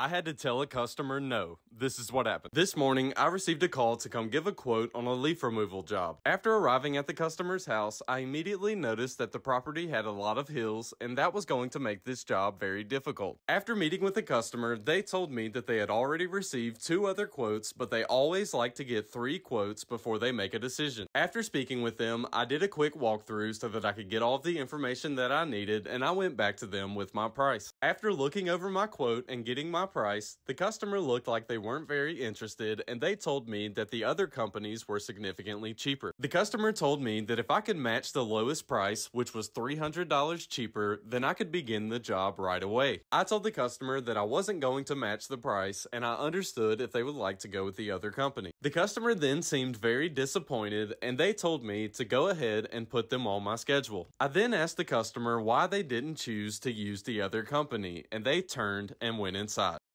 I had to tell a customer no. This is what happened. This morning, I received a call to come give a quote on a leaf removal job. After arriving at the customer's house, I immediately noticed that the property had a lot of hills, and that was going to make this job very difficult. After meeting with the customer, they told me that they had already received two other quotes, but they always like to get three quotes before they make a decision. After speaking with them, I did a quick walkthrough so that I could get all of the information that I needed, and I went back to them with my price. After looking over my quote and getting my price, the customer looked like they weren't very interested and they told me that the other companies were significantly cheaper. The customer told me that if I could match the lowest price, which was $300 cheaper, then I could begin the job right away. I told the customer that I wasn't going to match the price and I understood if they would like to go with the other company. The customer then seemed very disappointed and they told me to go ahead and put them on my schedule. I then asked the customer why they didn't choose to use the other company and they turned and went inside.